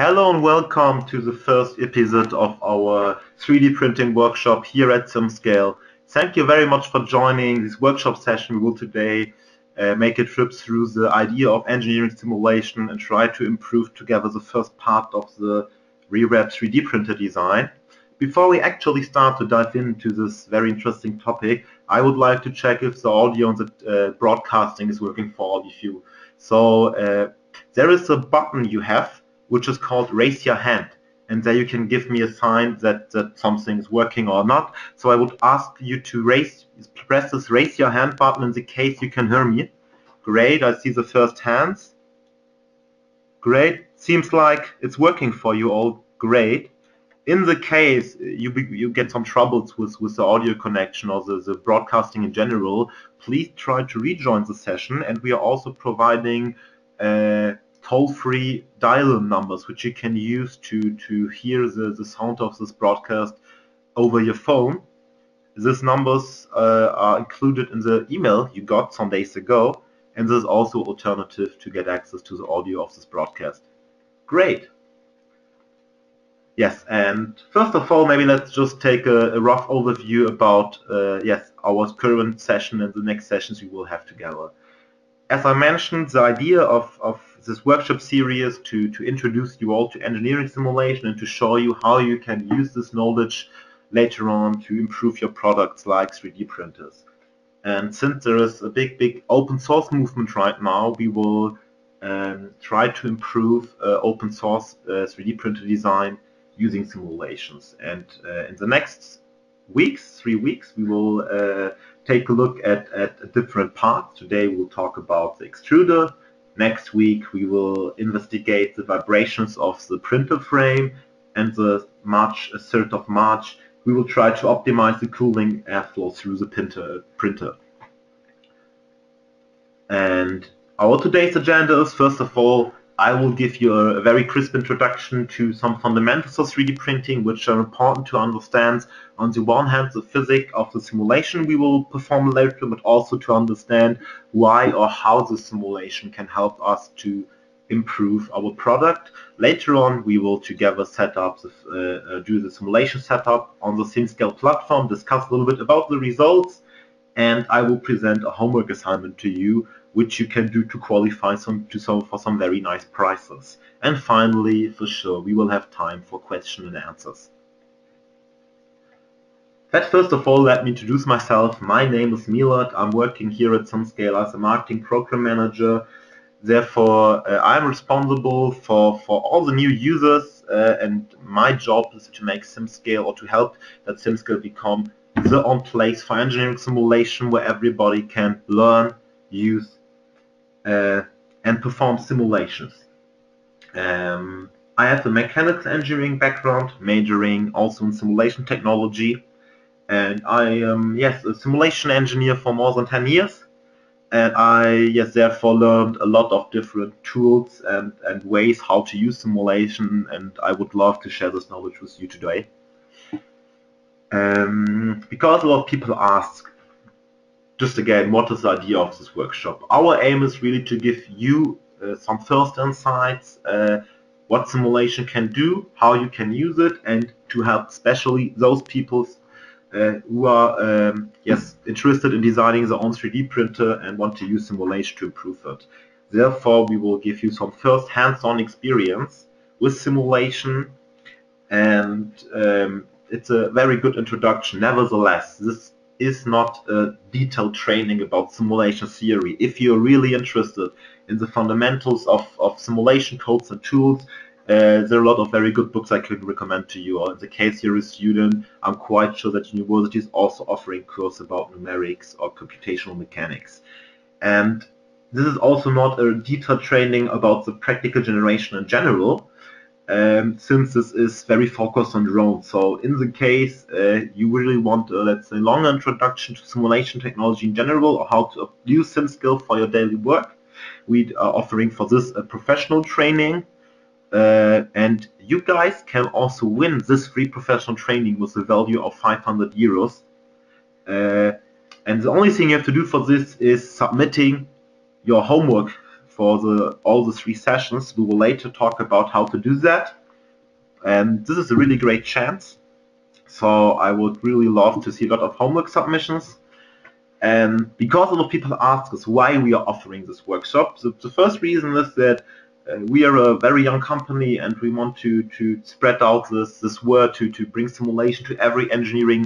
Hello and welcome to the first episode of our 3D printing workshop here at SimScale. Thank you very much for joining this workshop session. We will today uh, make a trip through the idea of engineering simulation and try to improve together the first part of the RepRap 3D printer design. Before we actually start to dive into this very interesting topic, I would like to check if the audio and the uh, broadcasting is working for all of you. So uh, there is a button you have which is called raise your hand and there you can give me a sign that, that something is working or not. So I would ask you to raise, press this raise your hand button in the case you can hear me. Great, I see the first hands. Great, seems like it's working for you all. Great in the case you you get some troubles with with the audio connection or the, the broadcasting in general, please try to rejoin the session. And we are also providing uh, toll-free dial-in numbers which you can use to to hear the, the sound of this broadcast over your phone. These numbers uh, are included in the email you got some days ago, and there's also alternative to get access to the audio of this broadcast. Great. Yes, and first of all, maybe let's just take a, a rough overview about uh, yes our current session and the next sessions we will have together. As I mentioned, the idea of, of this workshop series to, to introduce you all to engineering simulation and to show you how you can use this knowledge later on to improve your products like 3D printers. And since there is a big, big open source movement right now, we will um, try to improve uh, open source uh, 3D printer design using simulations. And uh, in the next weeks, three weeks, we will uh, take a look at, at different parts. Today we'll talk about the extruder. Next week we will investigate the vibrations of the printer frame. And the March 3rd of March we will try to optimize the cooling airflow through the printer. printer. And our today's agenda is first of all I will give you a, very crisp introduction to some fundamentals of 3D printing, which are important to understand. On the one hand, the physics of the simulation we will perform later, but also to understand why or how the simulation can help us to improve our product. Later on, we will together set up, the, uh, uh, do the simulation setup on the SimScale platform, discuss a little bit about the results, and I will present a homework assignment to you which you can do to qualify some to some for some very nice prizes. And finally, for sure, we will have time for question and answers. But first of all, let me introduce myself. My name is Milad. I'm working here at SimScale as a marketing program manager. Therefore, uh, I'm responsible for, for all the new users uh, and my job is to make SimScale or to help that SimScale become the on place for engineering simulation where everybody can learn, use, and perform simulations. Um, I have a mechanical engineering background, majoring also in simulation technology, and I am yes a simulation engineer for more than 10 years. And I yes therefore learned a lot of different tools and, and ways how to use simulation, and I would love to share this knowledge with you today. Um, because a lot of people ask just again, what is the idea of this workshop? Our aim is really to give you uh, some first insights, uh, what simulation can do, how you can use it, and to help especially those people uh, who are um, yes interested in designing their own 3D printer and want to use simulation to improve it. Therefore, we will give you some first hands-on experience with simulation, and um, it's a very good introduction. Nevertheless, this is not a detailed training about simulation theory. If you're really interested in the fundamentals of, of simulation codes and tools, uh, there are a lot of very good books I could recommend to you. Or in the case you're a student, I'm quite sure that university is also offering courses about numerics or computational mechanics. And this is also not a detailed training about the practical generation in general, um, since this is very focused on drones. So in the case uh, you really want, uh, let's say, longer introduction to simulation technology in general or how to use SimScale for your daily work, we are offering for this a professional training. Uh, and you guys can also win this free professional training with a value of 500 euros. Uh, and the only thing you have to do for this is submitting your homework for the all the three sessions. We will later talk about how to do that. And this is a really great chance. So I would really love to see a lot of homework submissions. And because a lot of people ask us why we are offering this workshop, the first reason is that uh, we are a very young company and we want to, to spread out this, this word to, to bring simulation to every engineering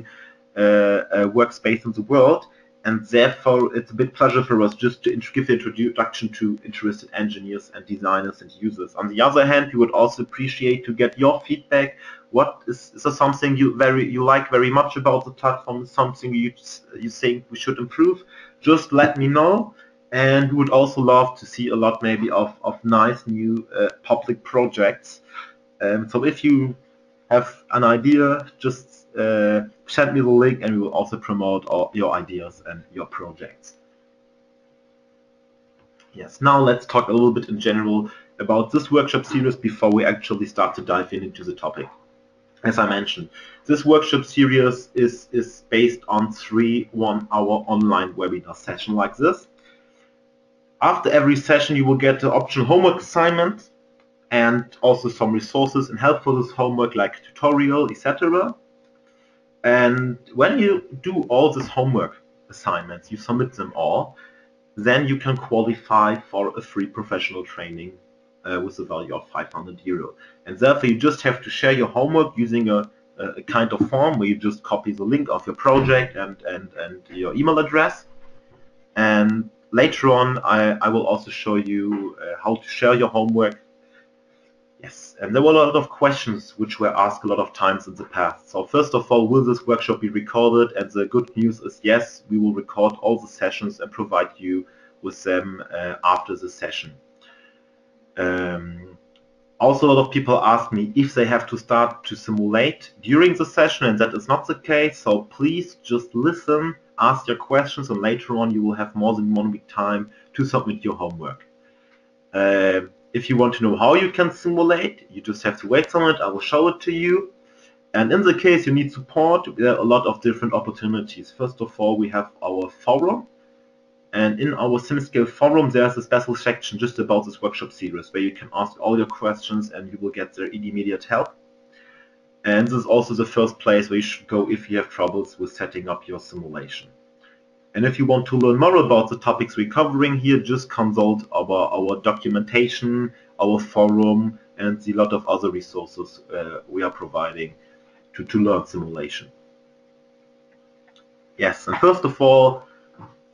uh, uh, workspace in the world and therefore it's a big pleasure for us just to give the introduction to interested engineers and designers and users. On the other hand, we would also appreciate to get your feedback. What is, is something you very you like very much about the platform? Something you you think we should improve? Just let me know. And we would also love to see a lot maybe of, of nice new uh, public projects. Um, so if you have an idea, just uh, send me the link and we will also promote all your ideas and your projects. Yes, now let's talk a little bit in general about this workshop series before we actually start to dive in into the topic. As I mentioned, this workshop series is, is based on three one-hour online webinar sessions like this. After every session, you will get an optional homework assignment and also some resources and help for this homework like tutorial, etc. And when you do all this homework assignments, you submit them all, then you can qualify for a free professional training uh, with a value of 500 euro. And therefore, you just have to share your homework using a, a kind of form where you just copy the link of your project and, and, and your email address. And later on, I, I will also show you uh, how to share your homework Yes, and there were a lot of questions which were asked a lot of times in the past. So first of all, will this workshop be recorded? And the good news is yes, we will record all the sessions and provide you with them uh, after the session. Um, also, a lot of people ask me if they have to start to simulate during the session, and that is not the case. So please just listen, ask your questions, and later on you will have more than one week time to submit your homework. Uh, if you want to know how you can simulate, you just have to wait on it. I will show it to you. And in the case you need support, there are a lot of different opportunities. First of all, we have our forum. And in our SimScale forum, there's a special section just about this workshop series where you can ask all your questions and you will get their immediate help. And this is also the first place where you should go if you have troubles with setting up your simulation. And if you want to learn more about the topics we're covering here, just consult our, our documentation, our forum, and the lot of other resources uh, we are providing to, to learn simulation. Yes, and first of all,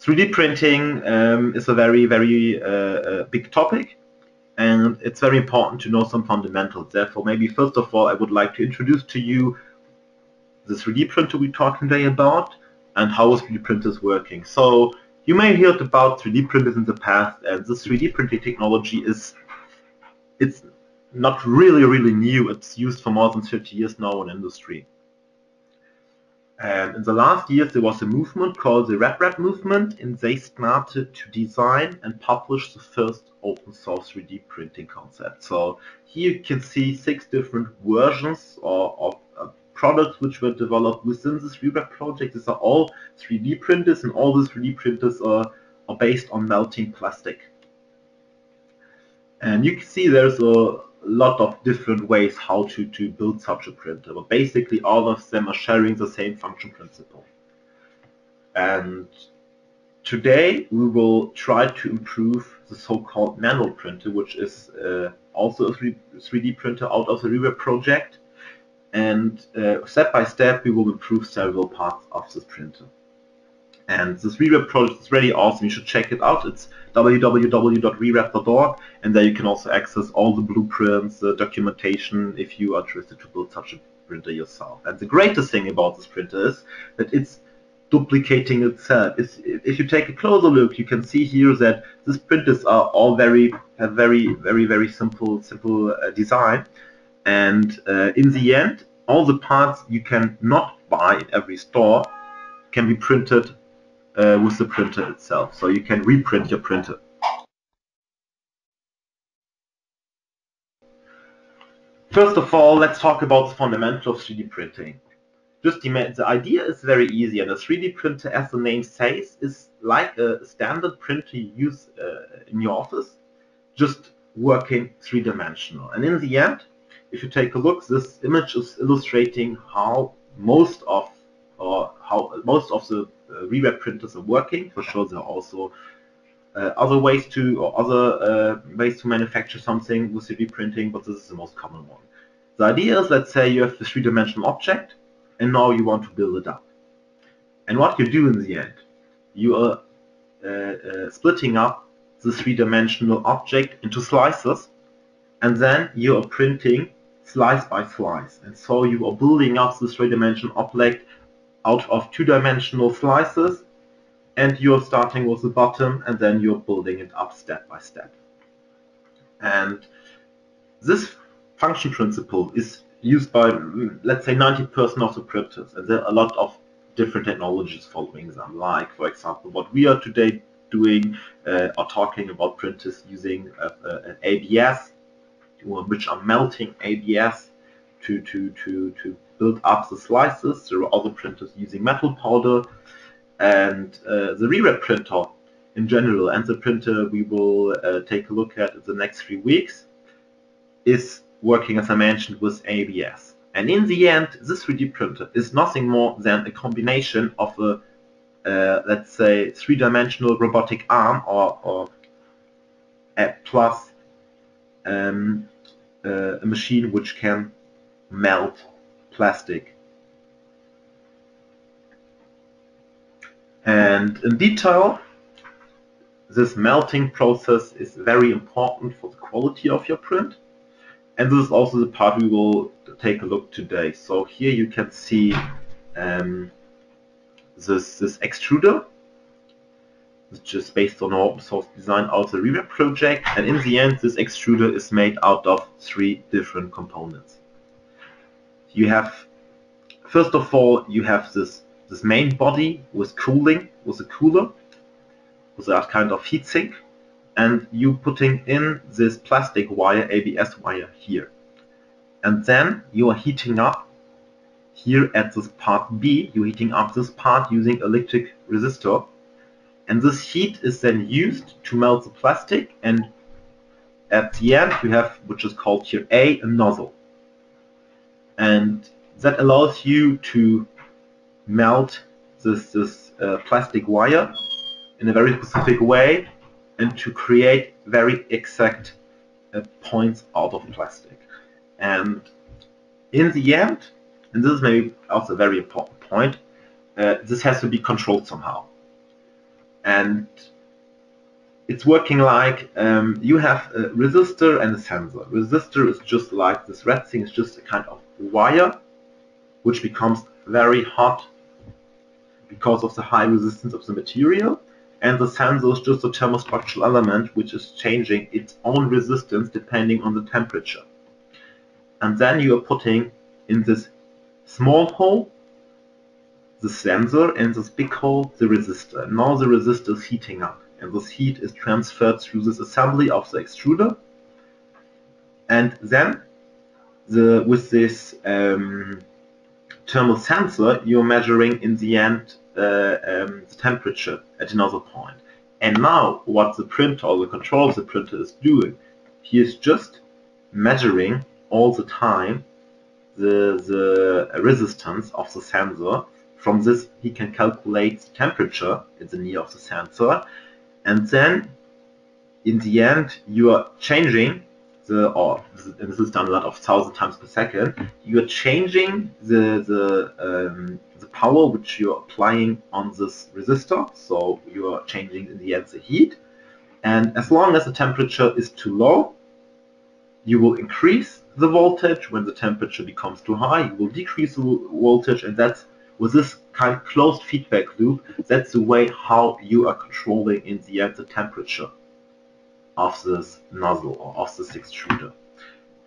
3D printing um, is a very, very uh, uh, big topic, and it's very important to know some fundamentals. Therefore, maybe first of all, I would like to introduce to you the 3D printer we're talking today about, and how is 3D printers working. So you may have heard about 3D printers in the past, and this 3D printing technology is it's not really, really new. It's used for more than 30 years now in industry. And in the last years, there was a movement called the RepRap movement, and they started to design and publish the first open source 3D printing concept. So here you can see six different versions or, of products which were developed within this RepRap project. These are all 3D printers, and all these 3D printers are, are based on melting plastic. And you can see there's a lot of different ways how to, to build such a printer, but basically all of them are sharing the same function principle. And today we will try to improve the so-called Mendel printer, which is uh, also a 3D printer out of the RepRap project and uh, step by step we will improve several parts of this printer. And this RepRap project is really awesome. You should check it out. It's www.reprap.org, and there you can also access all the blueprints, the documentation, if you are interested to build such a printer yourself. And the greatest thing about this printer is that it's duplicating itself. It's, if you take a closer look, you can see here that these printers are all very have very very very simple simple uh, design, and uh, in the end, all the parts you can not buy in every store can be printed uh, with the printer itself. So you can reprint your printer. First of all, let's talk about the fundamental of 3D printing. Just the idea is very easy, and a 3D printer, as the name says, is like a standard printer you use uh, in your office. just working three-dimensional. And in the end, if you take a look, this image is illustrating how most of or how most of the uh, RepRap printers are working. For sure, there are also uh, other ways to or other uh, ways to manufacture something with 3D printing, but this is the most common one. The idea is, let's say you have the three-dimensional object, and now you want to build it up. And what you do in the end, you are uh, uh, splitting up the three-dimensional object into slices, and then you are printing slice by slice. And so you are building up this three-dimensional object out of two-dimensional slices, and you're starting with the bottom, and then you're building it up step by step. And this function principle is used by, let's say, 90% of the printers, and there are a lot of different technologies following them, like, for example, what we are today doing uh, or talking about printers using uh, uh, an ABS, which are melting ABS to, to, to, to build up the slices. There are other printers using metal powder, and uh, the RepRap printer in general, and the printer we will uh, take a look at in the next three weeks, is working, as I mentioned, with ABS. And in the end, this 3D printer is nothing more than a combination of a, uh, let's say, three-dimensional robotic arm or, or a plus um, uh, a machine which can melt plastic. And in detail, this melting process is very important for the quality of your print. And this is also the part we will take a look today. So here you can see um, this, this extruder, which is based on open source design of the RepRap project. And in the end, this extruder is made out of three different components. You have, first of all, you have this, this main body with cooling, with a cooler, with that kind of heatsink and you putting in this plastic wire, ABS wire here. And then you are heating up here at this part B, you're heating up this part using electric resistor. And this heat is then used to melt the plastic and at the end you have, which is called here A, a nozzle. And that allows you to melt this, this uh, plastic wire in a very specific way and to create very exact uh, points out of plastic. And in the end, and this is maybe also a very important point, uh, this has to be controlled somehow. And it's working like um, you have a resistor and a sensor. Resistor is just like this red thing is just a kind of wire which becomes very hot because of the high resistance of the material and the sensor is just a thermostructural element which is changing its own resistance depending on the temperature. And then you are putting in this small hole the sensor and this big hole the resistor. Now the resistor is heating up and this heat is transferred through this assembly of the extruder and then the, with this um, thermal sensor you're measuring in the end uh, um, the temperature at another point. And now what the printer or the control of the printer is doing, he is just measuring all the time the, the resistance of the sensor. From this he can calculate the temperature at the near of the sensor and then in the end you are changing the or this is done a lot of thousand times per second you are changing the the um, the power which you're applying on this resistor. So you are changing in the end the heat. And as long as the temperature is too low, you will increase the voltage. When the temperature becomes too high, you will decrease the voltage. And that's with this kind of closed feedback loop, that's the way how you are controlling in the end the temperature of this nozzle or of this extruder.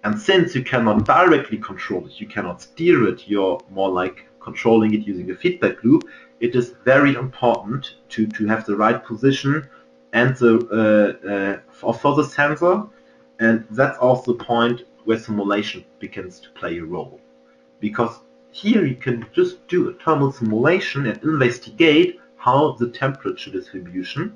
And since you cannot directly control it, you cannot steer it, you're more like controlling it using a feedback loop, it is very important to, to have the right position and the uh, uh, for, the sensor. And that's also the point where simulation begins to play a role. Because here you can just do a thermal simulation and investigate how the temperature distribution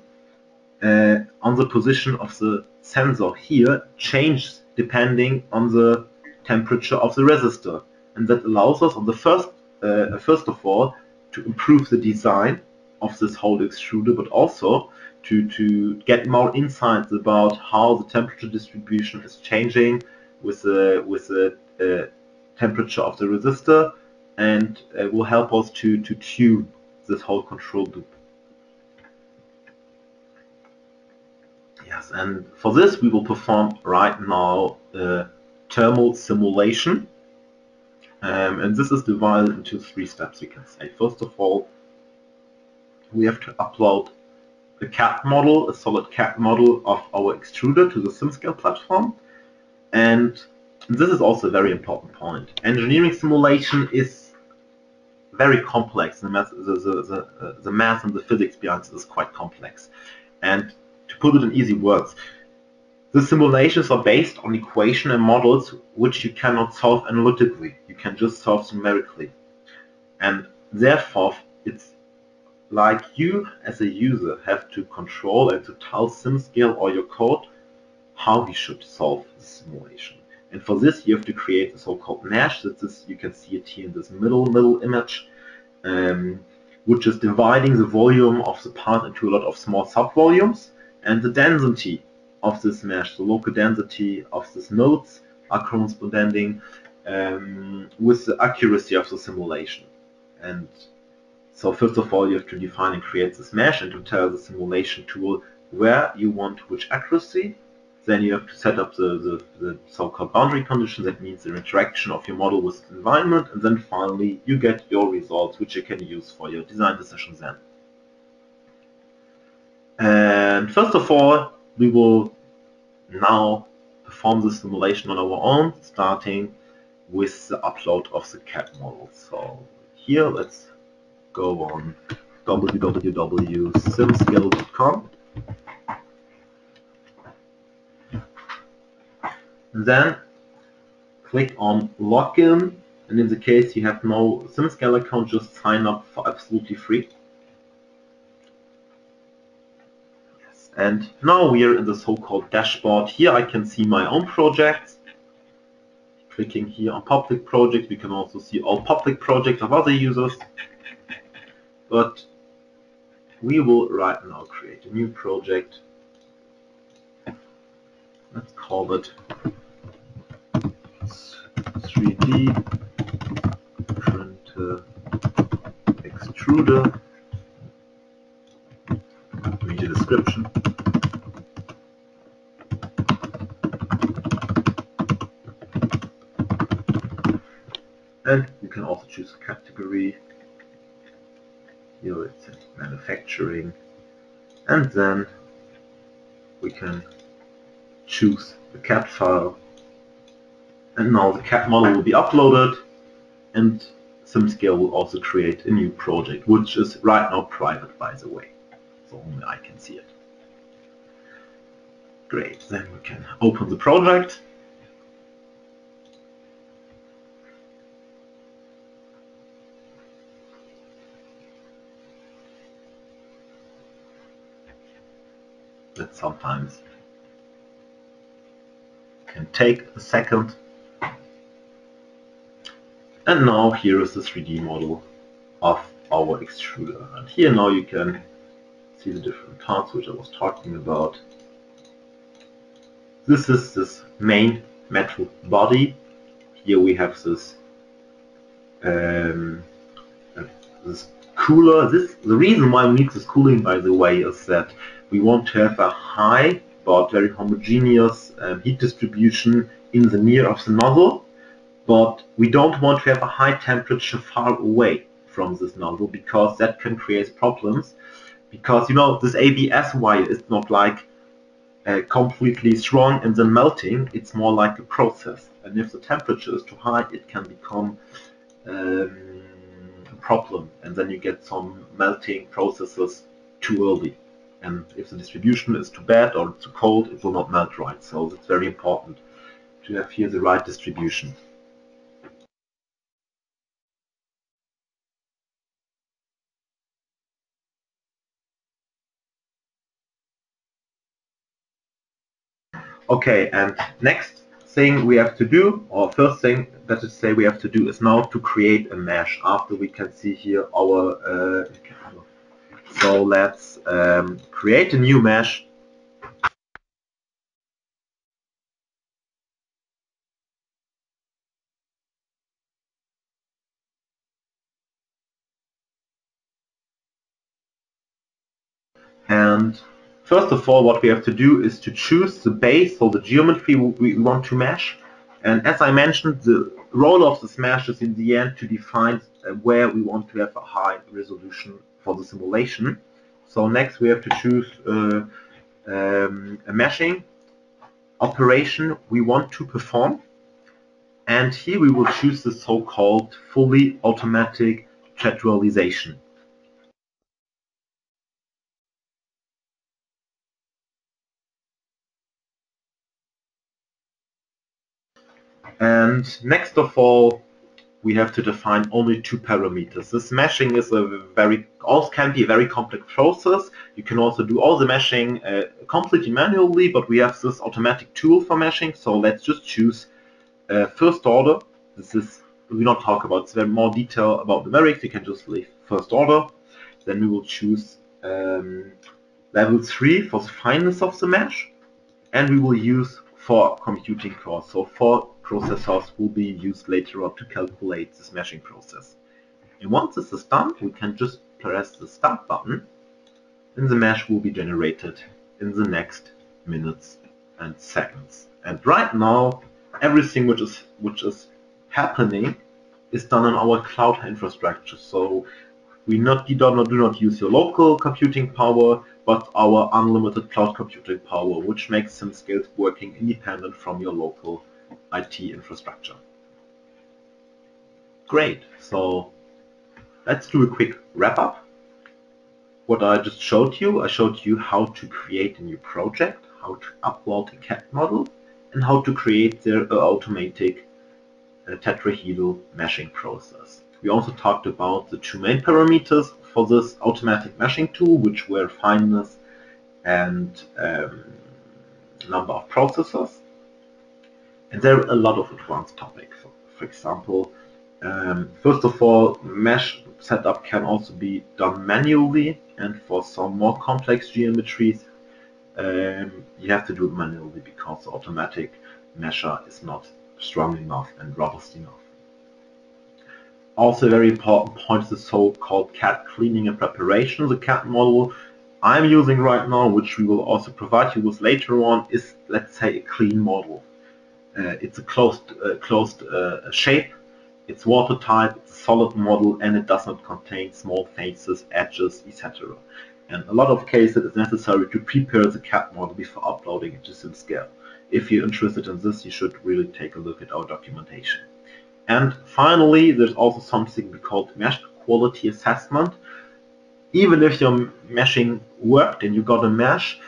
uh, on the position of the sensor here changes depending on the temperature of the resistor. And that allows us on the first, uh, first of all, to improve the design of this whole extruder, but also to, to get more insights about how the temperature distribution is changing with the, with the uh, temperature of the resistor and uh, will help us to, to tune this whole control loop. Yes, and for this we will perform right now a thermal simulation. Um, and this is divided into three steps, you can say. First of all, we have to upload a CAD model, a solid CAD model of our extruder to the SimScale platform. And this is also a very important point. Engineering simulation is very complex. The math, the, the, the, uh, the math and the physics behind it is quite complex. And to put it in easy words, the simulations are based on equation and models which you cannot solve analytically. You can just solve numerically. And therefore, it's like you as a user have to control and to tell SimScale or your code how he should solve the simulation. And for this, you have to create a so-called mesh. That is, you can see it here in this middle middle image, um, which is dividing the volume of the part into a lot of small subvolumes. And the density of this mesh, the local density of these nodes, are corresponding um, with the accuracy of the simulation. And so first of all, you have to define and create this mesh and to tell the simulation tool where you want which accuracy. Then you have to set up the, the, the so-called boundary condition, that means the interaction of your model with the environment, and then finally you get your results, which you can use for your design decisions then. And first of all, we will now perform the simulation on our own, starting with the upload of the CAD model. So here, let's go on www.simscale.com. Then click on login and in the case you have no SimScale account just sign up for absolutely free. Yes. And now we are in the so-called dashboard. Here I can see my own projects. Clicking here on public projects we can also see all public projects of other users. But we will right now create a new project. Let's call it 3D printer uh, extruder. Read the description. And you can also choose a category. Here it's manufacturing. And then we can choose the CAD file and now the CAD model will be uploaded and SimScale will also create a new project, which is right now private, by the way. So only I can see it. Great, then we can open the project. That sometimes can take a second and now here is the 3D model of our extruder. And here now you can see the different parts which I was talking about. This is this main metal body. Here we have this um, this cooler. This the reason why we need this cooling, by the way, is that we want to have a high but very homogeneous um, heat distribution in the near of the nozzle but we don't want to have a high temperature far away from this nozzle because that can create problems. Because you know this ABS wire is not like uh, completely strong and then melting. It's more like a process. And if the temperature is too high it can become um, a problem. And then you get some melting processes too early. And if the distribution is too bad or too cold it will not melt right. So it's very important to have here the right distribution Okay, and next thing we have to do, or first thing that is say we have to do is now to create a mesh after we can see here our uh, so let's um, create a new mesh first of all what we have to do is to choose the base so the geometry we want to mesh and as I mentioned the role of this mesh is in the end to define uh, where we want to have a high resolution for the simulation. So next we have to choose uh, um, a meshing operation we want to perform. And here we will choose the so-called fully automatic tetrahedralization. Next of all, we have to define only two parameters. This meshing is a very also can be a very complex process. You can also do all the meshing uh, completely manually, but we have this automatic tool for meshing. So let's just choose uh, first order. This is we not talk about more detail about the numerics. You can just leave first order. Then we will choose um, level three for the fineness of the mesh, and we will use four computing cores. So four processors will be used later on to calculate the meshing process. And once this is done, we can just press the start button and the mesh will be generated in the next minutes and seconds. And right now, everything which is which is happening is done on our cloud infrastructure. So we not do not do not use your local computing power, but our unlimited cloud computing power, which makes SimScales working independent from your local IT infrastructure. Great, so let's do a quick wrap up. What I just showed you, I showed you how to create a new project, how to upload a CAD model, and how to create the uh, automatic uh, tetrahedral meshing process. We also talked about the two main parameters for this automatic meshing tool, which were fineness and um, number of processors. And there are a lot of advanced topics. For example, um, first of all, mesh setup can also be done manually, and for some more complex geometries, um, you have to do it manually because the automatic mesher is not strong enough and robust enough. Also, a very important point is the so-called CAD cleaning and preparation. The CAD model I'm using right now, which we will also provide you with later on, is let's say a clean model. Uh, it's a closed, uh, closed uh, shape. It's watertight. It's a solid model, and it does not contain small faces, edges, etc. And a lot of cases it's necessary to prepare the CAD model before uploading it to SimScale. If you're interested in this, you should really take a look at our documentation. And finally, there's also something we call mesh quality assessment. Even if your meshing worked and you got a mesh,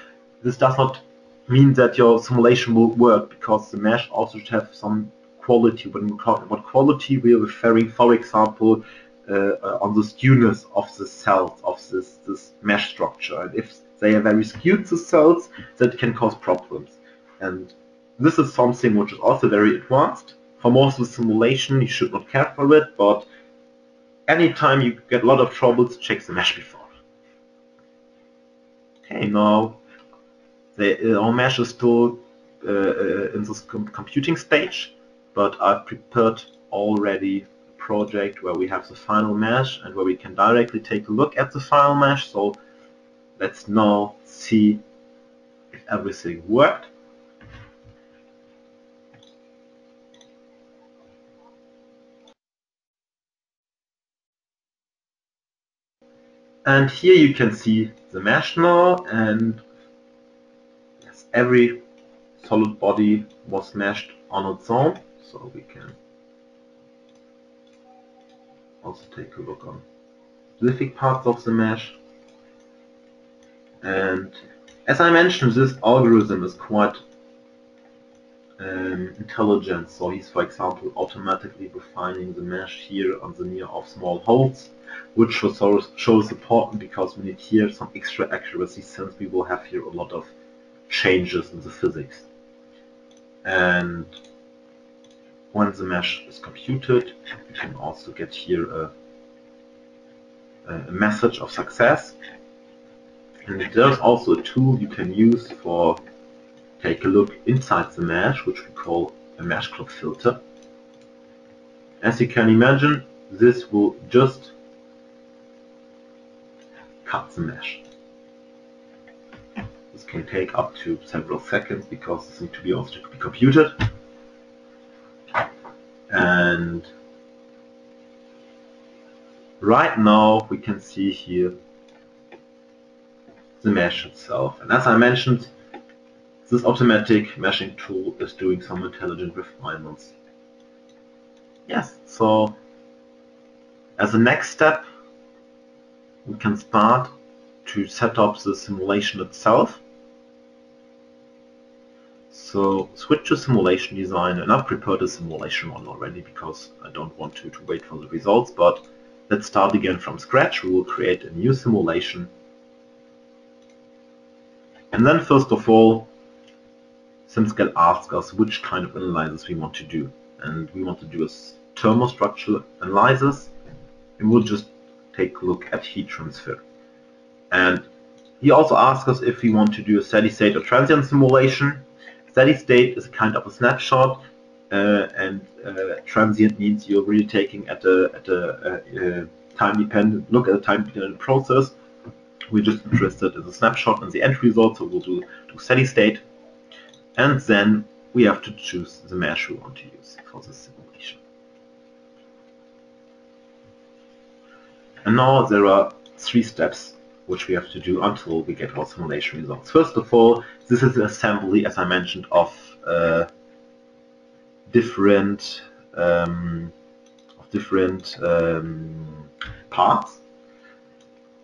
this does not mean that your simulation will work because the mesh also should have some quality. When we talk about quality, we are referring, for example, uh, on the skewness of the cells of this, this mesh structure. And if they are very skewed, the cells, that can cause problems. And this is something which is also very advanced. For most of the simulation, you should not care for it, but anytime you get a lot of troubles, check the mesh before. Okay, now the, our mesh is still uh, uh, in this com computing stage, but I've prepared already a project where we have the final mesh and where we can directly take a look at the final mesh. So let's now see if everything worked. And here you can see the mesh now and every solid body was meshed on its own so we can also take a look on specific parts of the mesh. And as I mentioned this algorithm is quite um, intelligent. So he's for example automatically refining the mesh here on the near of small holes which shows, shows important because we need here some extra accuracy since we will have here a lot of changes in the physics. and when the mesh is computed you can also get here a, a message of success. And there's also a tool you can use for take a look inside the mesh which we call a mesh clip filter. As you can imagine this will just cut the mesh can take up to several seconds because this needs to be also to be computed and right now we can see here the mesh itself. And as I mentioned this automatic meshing tool is doing some intelligent refinements. Yes so as a next step we can start to set up the simulation itself so switch to simulation design, and I've prepared a simulation one already because I don't want to, to wait for the results, but let's start again from scratch. We will create a new simulation. And then first of all, SimScale asks us which kind of analysis we want to do. And we want to do a thermostructural analysis, and we'll just take a look at heat transfer. And he also asks us if we want to do a steady state or transient simulation, Steady state is a kind of a snapshot, uh, and uh, transient means you're really taking at a, at a, a time dependent look at a time dependent process. We're just interested in the snapshot and the end result, so we'll do, do steady state, and then we have to choose the mesh we want to use for the simulation. And now there are three steps which we have to do until we get our simulation results. First of all, this is an assembly, as I mentioned, of uh, different um, of different um, parts.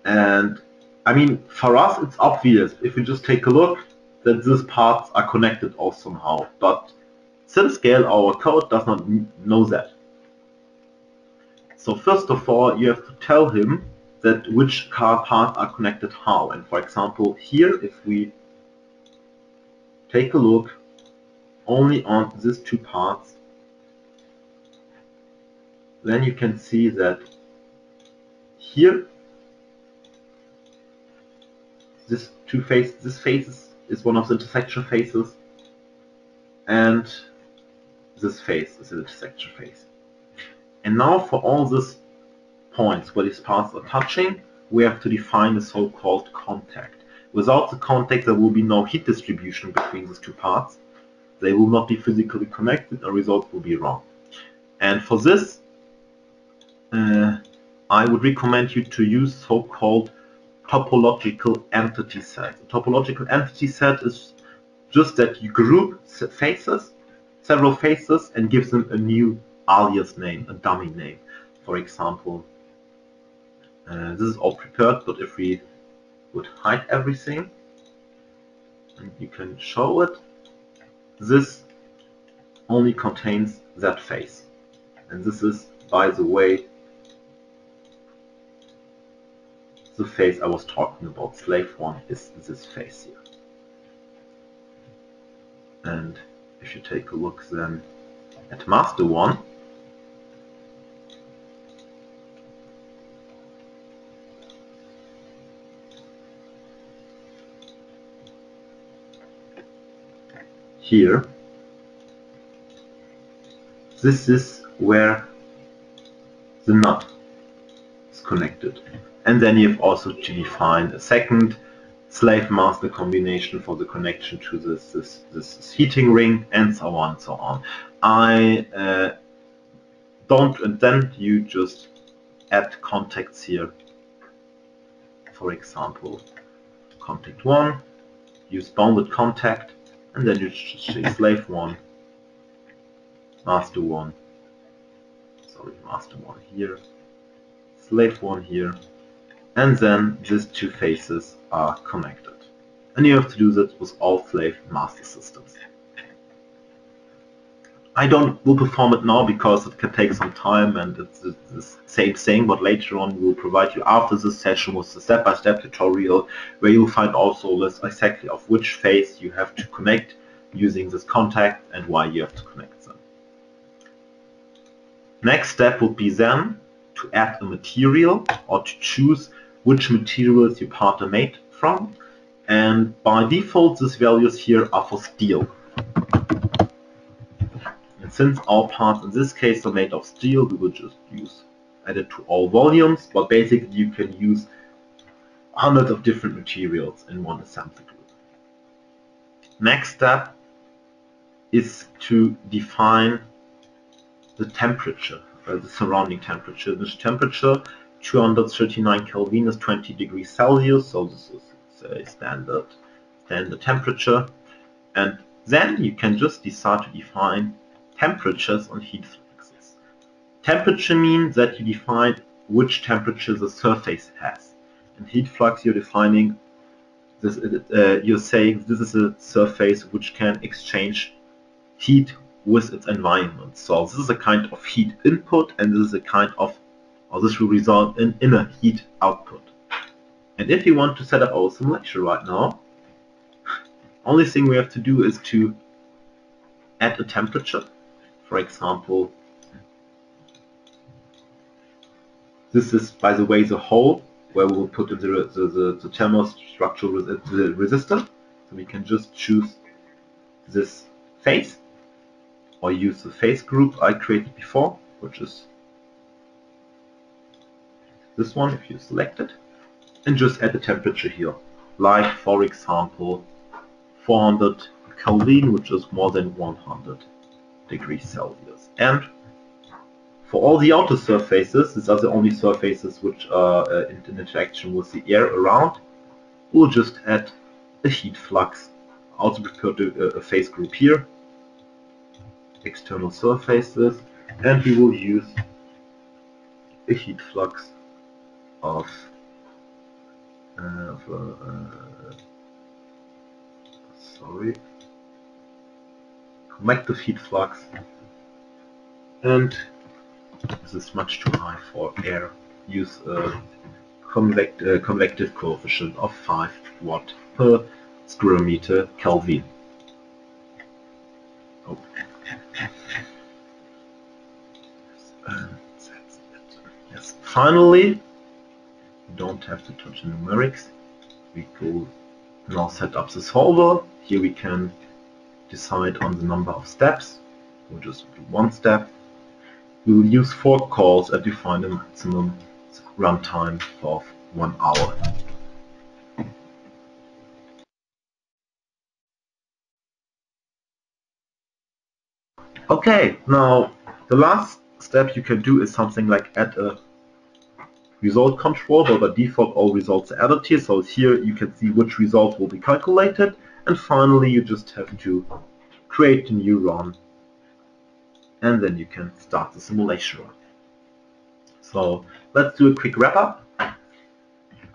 And I mean, for us, it's obvious if we just take a look that these parts are connected all somehow. But SimScale, our code, does not know that. So first of all, you have to tell him that which car parts are connected how. And for example, here, if we take a look only on these two parts, then you can see that here, this two face, this face is one of the intersection faces, and this face is the intersection face. And now for all these points where these parts are touching, we have to define the so-called contact. Without the contact, there will be no heat distribution between these two parts. They will not be physically connected, and result will be wrong. And for this, uh, I would recommend you to use so-called topological entity set. A topological entity set is just that you group faces, several faces, and give them a new alias name, a dummy name. For example, uh, this is all prepared, but if we would hide everything, and you can show it, this only contains that face. And this is, by the way, the face I was talking about. Slave 1 is this face here. And if you take a look then at master 1, here. This is where the nut is connected. And then you've also to define a second slave master combination for the connection to this this, this heating ring and so on and so on. I uh, don't intend you just add contacts here. For example contact 1 use bonded contact and then you say slave 1 master 1 sorry master 1 here. Slave 1 here. And then these two faces are connected. And you have to do that with all slave master systems I don't will perform it now because it can take some time and it's the same thing but later on we will provide you after this session with the step-by-step -step tutorial where you'll find also list exactly of which phase you have to connect using this contact and why you have to connect them. Next step would be then to add a material or to choose which materials your part are made from. And by default, these values here are for steel. Since our parts in this case are made of steel, we will just use add it to all volumes, but basically you can use hundreds of different materials in one assembly group. Next step is to define the temperature, uh, the surrounding temperature. This temperature, 239 Kelvin is 20 degrees Celsius, so this is a standard, standard temperature. And then you can just decide to define temperatures on heat fluxes. Temperature means that you define which temperature the surface has. In heat flux, you're defining this, uh, you're saying this is a surface which can exchange heat with its environment. So this is a kind of heat input and this is a kind of, or this will result in inner heat output. And if we want to set up our simulation right now, only thing we have to do is to add a temperature. For example, this is, by the way, the hole where we will put the, the, the, the thermostructural res the resistor. So we can just choose this phase or use the phase group I created before, which is this one if you select it, and just add the temperature here. Like, for example, 400 Kelvin, which is more than 100 degrees Celsius. And for all the outer surfaces, these are the only surfaces which are uh, in interaction with the air around, we'll just add a heat flux. Also prepared a, phase group here, external surfaces, and we will use a heat flux of, uh, of uh, uh sorry, convective heat flux, and this is much too high for air. Use a convect, uh, convective coefficient of 5 watt per square meter Kelvin. Oh. yes. Finally, don't have to touch the numerics. We go now set up the solver. Here we can decide on the number of steps. We'll just do one step. We will use four cores and define a maximum runtime of one hour. Okay, now the last step you can do is something like add a result control, but by default all results are added here. So here you can see which result will be calculated. And finally you just have to create a new run and then you can start the simulation run. So let's do a quick wrap up.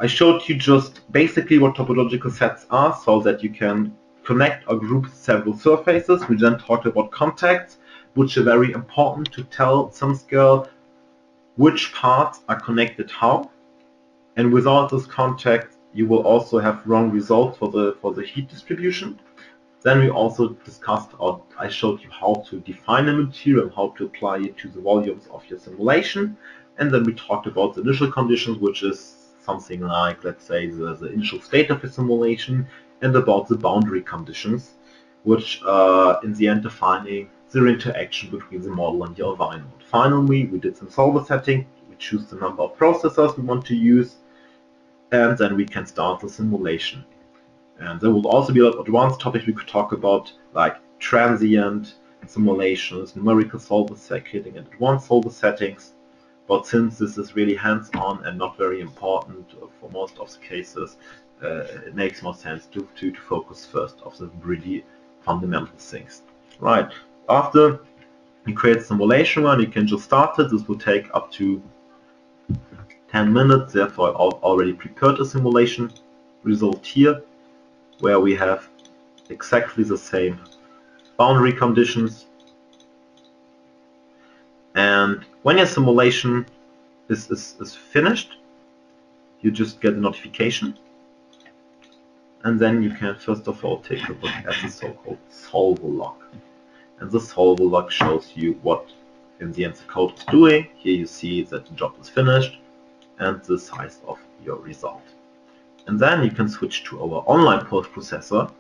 I showed you just basically what topological sets are so that you can connect or group several surfaces. We then talked about contacts, which are very important to tell SimScale which parts are connected how. And without those contact, you will also have wrong results for the for the heat distribution. Then we also discussed, or I showed you how to define a material how to apply it to the volumes of your simulation. And then we talked about the initial conditions, which is something like, let's say, the, the initial state of a simulation, and about the boundary conditions, which are in the end defining the interaction between the model and your environment. Finally, we did some solver setting. We choose the number of processors we want to use, and then we can start the simulation. And there will also be advanced topics we could talk about, like transient simulations, numerical solver setting, and advanced solver settings. But since this is really hands-on and not very important for most of the cases, uh, it makes more sense to, to, to focus first on the really fundamental things. Right, after you create a simulation run, you can just start it. This will take up to 10 minutes, therefore I already prepared a simulation result here where we have exactly the same boundary conditions. And when your simulation is, is, is finished, you just get a notification. and then you can first of all take a look at the so-called solver log. And the solver log shows you what in the end the code is doing. Here you see that the job is finished and the size of your result. And then you can switch to our online post-processor.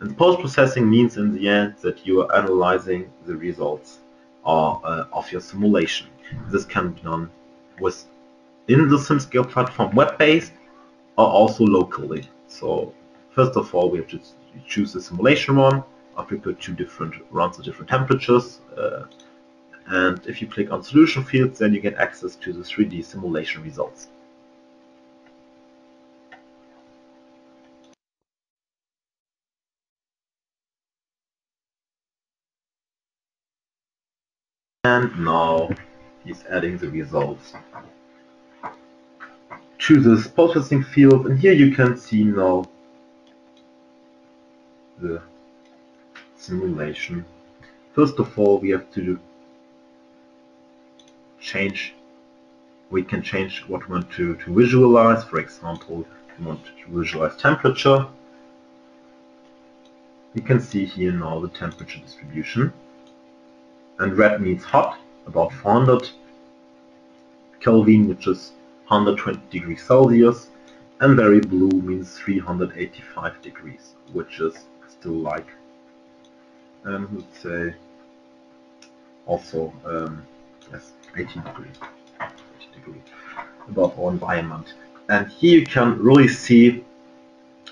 And post-processing means in the end that you are analyzing the results uh, uh, of your simulation. This can be done with in the SimScale platform web-based or also locally. So first of all, we have to choose the simulation run. I've prepared two different runs at different temperatures. Uh, and if you click on solution fields, then you get access to the 3D simulation results. And now he's adding the results to this processing field and here you can see now the simulation. First of all we have to change we can change what we want to, to visualize. For example, we want to visualize temperature. You can see here now the temperature distribution. And red means hot, about 400 Kelvin, which is 120 degrees Celsius, and very blue means 385 degrees, which is still like, um, let's say, also, um, yes, 80 degrees, 80 degrees above our environment. And here you can really see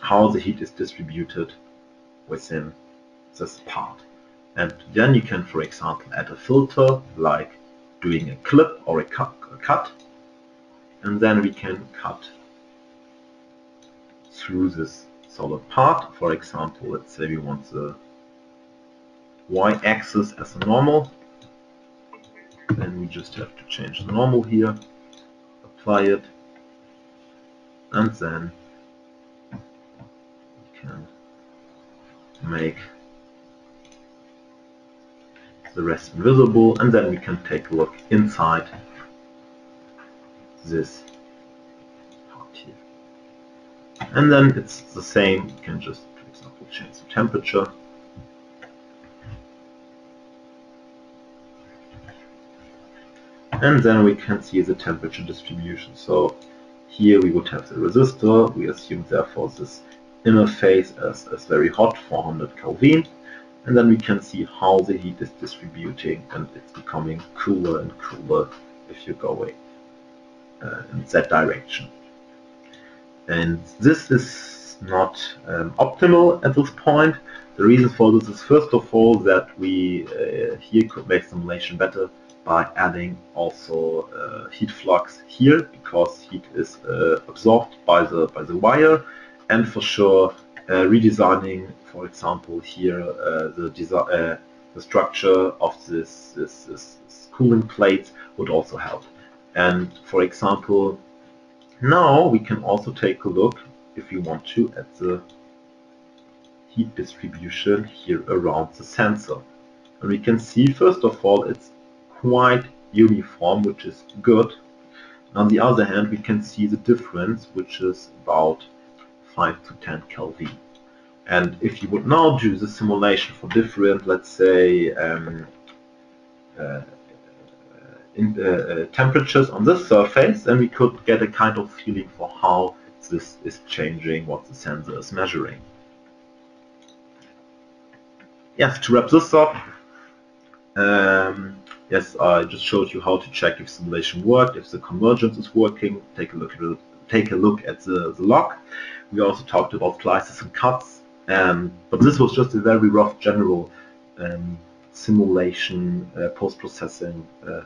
how the heat is distributed within this part. And then you can, for example, add a filter like doing a clip or a cut, a cut and then we can cut through this solid part. For example, let's say we want the y-axis as a normal. Then we just have to change the normal here, apply it, and then we can make the rest invisible, and then we can take a look inside this part here. And then it's the same, you can just, for example, change the temperature. And then we can see the temperature distribution. So here we would have the resistor. We assume therefore this interface as, as very hot, 400 Kelvin. And then we can see how the heat is distributing and it's becoming cooler and cooler if you're going uh, in that direction. And this is not um, optimal at this point. The reason for this is first of all that we uh, here could make simulation better by adding also uh, heat flux here because heat is uh, absorbed by the by the wire and for sure uh, redesigning for example here uh, the the structure of this, this, this cooling plate would also help. And for example, now we can also take a look, if you want to, at the heat distribution here around the sensor. And we can see, first of all, it's quite uniform, which is good. On the other hand, we can see the difference, which is about 5 to 10 Kelvin. And if you would now do the simulation for different, let's say, um, uh, in, uh, uh, temperatures on this surface, then we could get a kind of feeling for how this is changing, what the sensor is measuring. Yes, to wrap this up, um, yes, I just showed you how to check if simulation worked, if the convergence is working. Take a look at it, take a look at the, the log. We also talked about slices and cuts, um, but this was just a very rough general um, simulation uh, post-processing uh,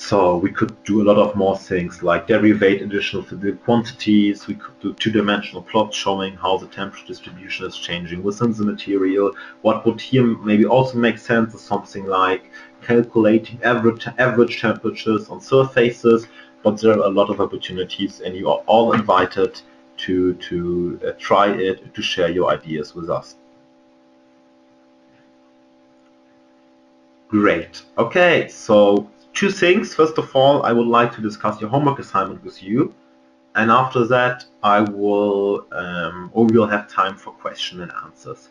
so we could do a lot of more things like derivate additional physical quantities. We could do two-dimensional plots showing how the temperature distribution is changing within the material. What would here maybe also make sense is something like calculating average, average temperatures on surfaces. But there are a lot of opportunities and you are all invited to, to uh, try it, to share your ideas with us. Great. Okay, so two things. First of all, I would like to discuss your homework assignment with you. and after that I will, um, or we'll have time for question and answers.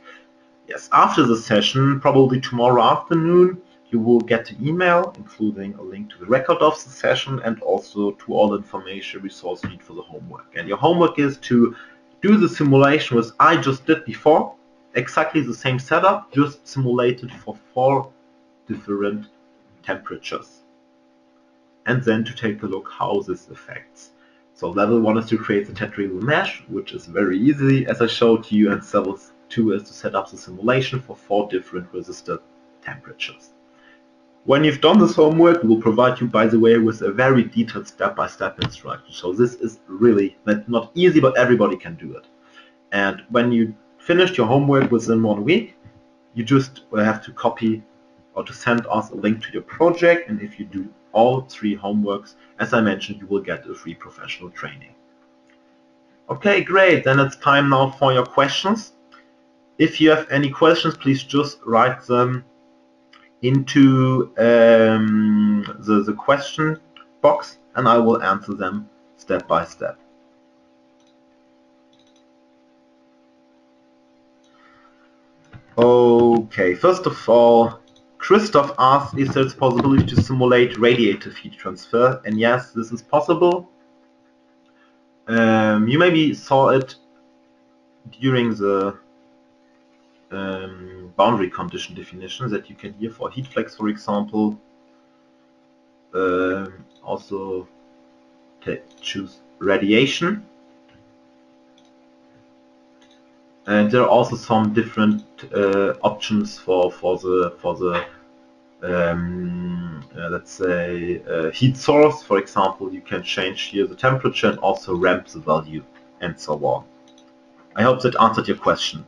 Yes, after the session, probably tomorrow afternoon, you will get an email including a link to the record of the session and also to all information resource need for the homework. And your homework is to do the simulation as I just did before, exactly the same setup, just simulated for four different temperatures. And then to take a look how this affects. So level 1 is to create the tetrahedral mesh, which is very easy as I showed you, and level 2 is to set up the simulation for four different resistor temperatures. When you've done this homework, we will provide you, by the way, with a very detailed step-by-step -step instruction. So this is really not easy, but everybody can do it. And when you finished your homework within one week, you just will have to copy or to send us a link to your project. And if you do all three homeworks, as I mentioned, you will get a free professional training. Okay, great. Then it's time now for your questions. If you have any questions, please just write them into um, the, the question box and I will answer them step by step. Okay, first of all, Christoph asked there a possibility to simulate radiative heat transfer, and yes, this is possible. Um, you maybe saw it during the um, boundary condition definitions that you can hear for heat flux, for example. Uh, also choose radiation. And there are also some different uh, options for for the for the um, uh, let's say uh, heat source. For example, you can change here the temperature and also ramp the value and so on. I hope that answered your question.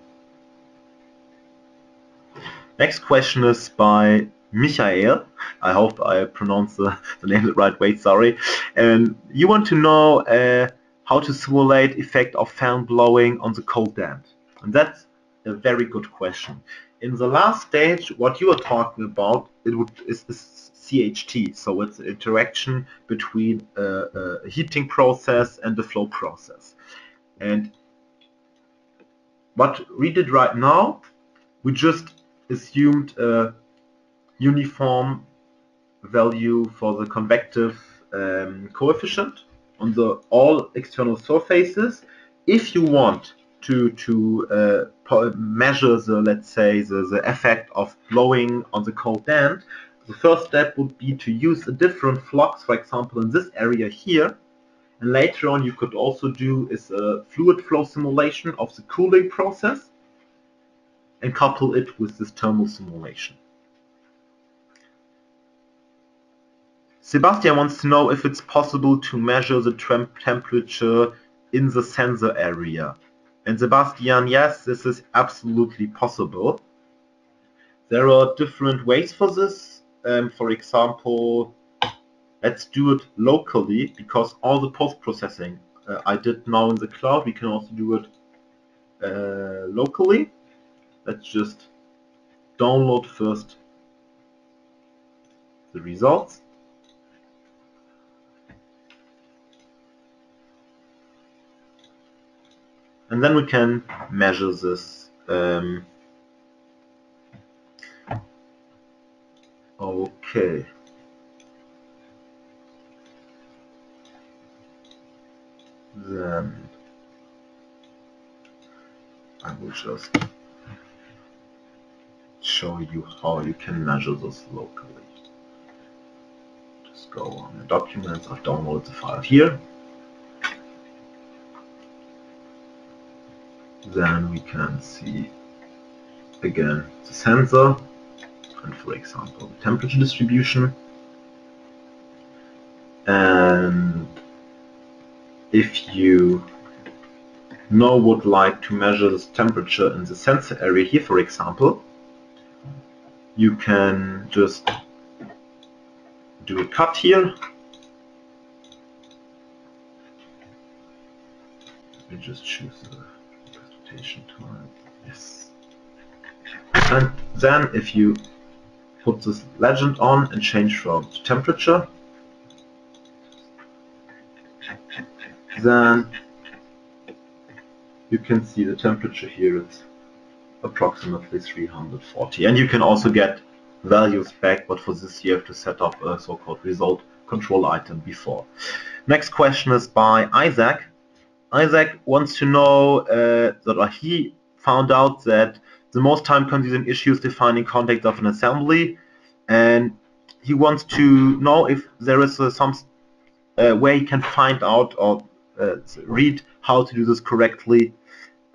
Next question is by Michael. I hope I pronounced the, the name the right way, sorry. And you want to know uh, how to simulate effect of fan blowing on the cold end. And that's a very good question. In the last stage, what you are talking about it would, is, is CHT, so it's interaction between a, a heating process and the flow process. And what we did right now, we just assumed a uniform value for the convective um, coefficient on the all external surfaces. If you want to to uh, measure the let's say the, the effect of blowing on the cold end, the first step would be to use a different flux, for example, in this area here. And later on, you could also do is a fluid flow simulation of the cooling process and couple it with this thermal simulation. Sebastian wants to know if it's possible to measure the temp temperature in the sensor area. And Sebastian, yes, this is absolutely possible. There are different ways for this. Um, for example, let's do it locally because all the post-processing uh, I did now in the cloud, we can also do it uh, locally let's just download first the results. And then we can measure this. Um, okay. Then I will just show you how you can measure this locally. Just go on the documents, I've downloaded the file here. Then we can see again the sensor and for example the temperature distribution. And if you now would like to measure this temperature in the sensor area here, for example, you can just do a cut here. Let just choose the presentation time. Yes. And then if you put this legend on and change from temperature, then you can see the temperature here is approximately 340 and you can also get values back but for this you have to set up a so-called result control item before. Next question is by Isaac. Isaac wants to know uh, that he found out that the most time-consuming issue is defining contacts of an assembly and he wants to know if there is uh, some uh, way he can find out or uh, read how to do this correctly.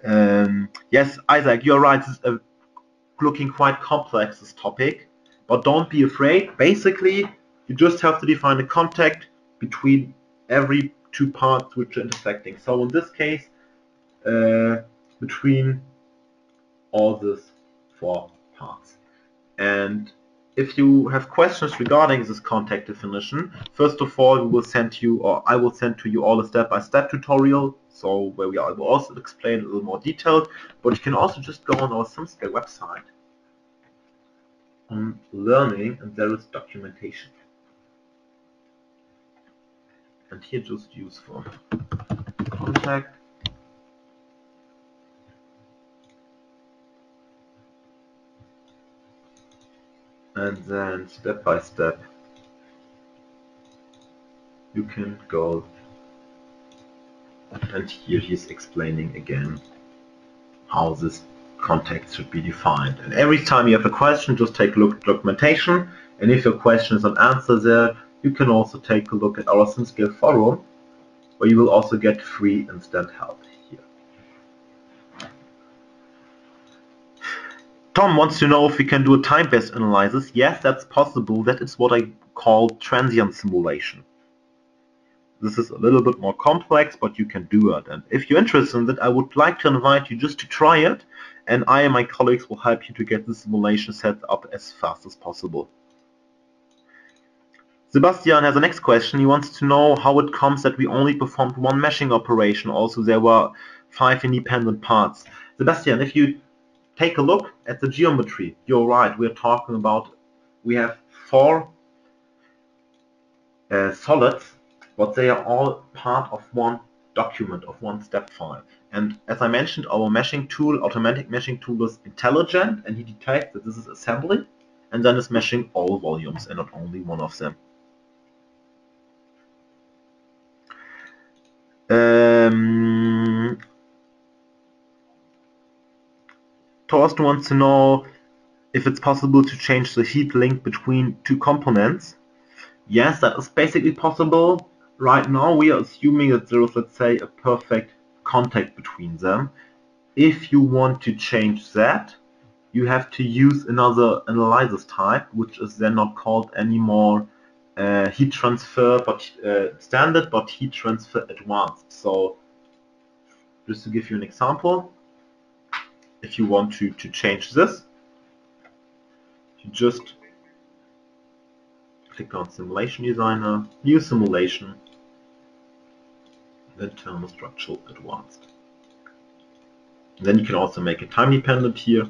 Um, yes, Isaac, you're right. It's uh, looking quite complex, this topic. But don't be afraid. Basically, you just have to define a contact between every two parts which are intersecting. So in this case, uh, between all these four parts. And if you have questions regarding this contact definition, first of all, we will send you, or I will send to you all a step-by-step -step tutorial, so where we are, will also explain a little more detailed, but you can also just go on our SimScale website on learning, and there is documentation. And here just use for contact and then step by step you can go and here he's explaining again how this contacts should be defined. And every time you have a question just take a look at documentation. And if your question is not answered there you can also take a look at our SimScale forum where you will also get free instant help Tom wants to know if we can do a time-based analysis. Yes, that's possible. That is what I call transient simulation. This is a little bit more complex, but you can do it. And if you're interested in that, I would like to invite you just to try it. And I and my colleagues will help you to get the simulation set up as fast as possible. Sebastian has a next question. He wants to know how it comes that we only performed one meshing operation. Also, there were five independent parts. Sebastian, if you take a look at the geometry. You're right, we're talking about, we have four uh, solids, but they are all part of one document, of one step file. And as I mentioned, our meshing tool, automatic meshing tool is intelligent and he detects that this is assembly and then is meshing all volumes and not only one of them. Thorsten wants to know if it's possible to change the heat link between two components. Yes, that is basically possible. Right now we are assuming that there is, let's say, a perfect contact between them. If you want to change that, you have to use another analysis type, which is then not called anymore uh, heat transfer but uh, standard, but heat transfer advanced. So just to give you an example, if you want to, to change this, you just click on Simulation Designer, New Simulation, then Thermostructural Advanced. And then you can also make it time dependent here.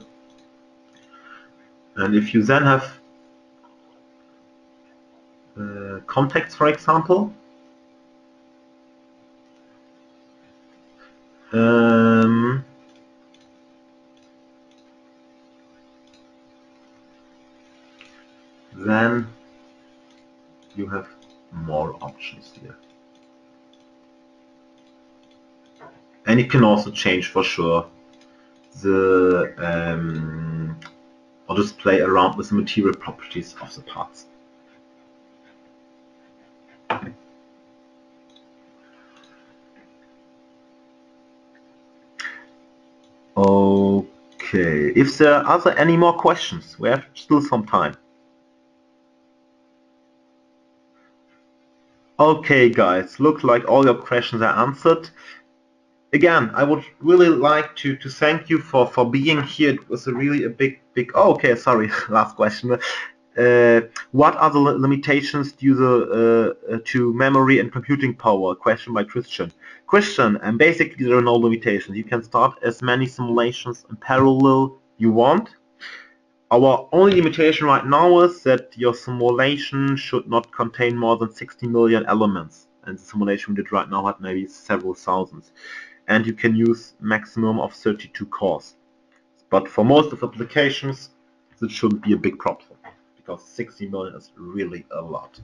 And if you then have uh, contacts, for example, um, then you have more options here. And you can also change for sure the um, or just play around with the material properties of the parts. Okay, if there are other any more questions, we have still some time. Okay guys, looks like all your questions are answered. Again, I would really like to, to thank you for, for being here. It was a really a big, big, oh, okay, sorry, last question. Uh, what are the limitations due the, uh, to memory and computing power? Question by Christian. Christian, and basically there are no limitations. You can start as many simulations in parallel you want. Our only limitation right now is that your simulation should not contain more than 60 million elements. and the simulation we did right now had maybe several thousands. And you can use maximum of 32 cores. But for most of the applications, this shouldn't be a big problem because 60 million is really a lot.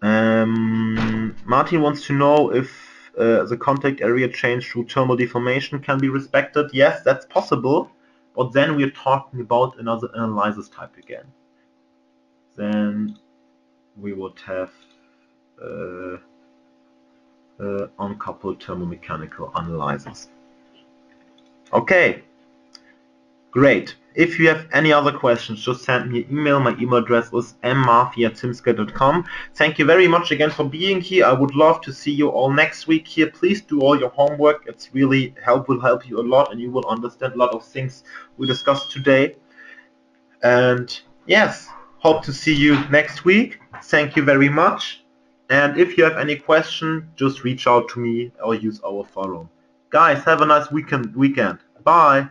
Um, Martin wants to know if uh, the contact area change through thermal deformation can be respected. Yes, that's possible, but then we're talking about another analysis type again. Then we would have uh, uh, uncoupled thermomechanical analyzers. Okay, great. If you have any other questions, just send me an email. My email address is mmurphy@simscale.com. Thank you very much again for being here. I would love to see you all next week here. Please do all your homework. It's really help will help you a lot, and you will understand a lot of things we discussed today. And yes, hope to see you next week. Thank you very much. And if you have any question, just reach out to me or use our forum. Guys, have a nice weekend. Weekend. Bye.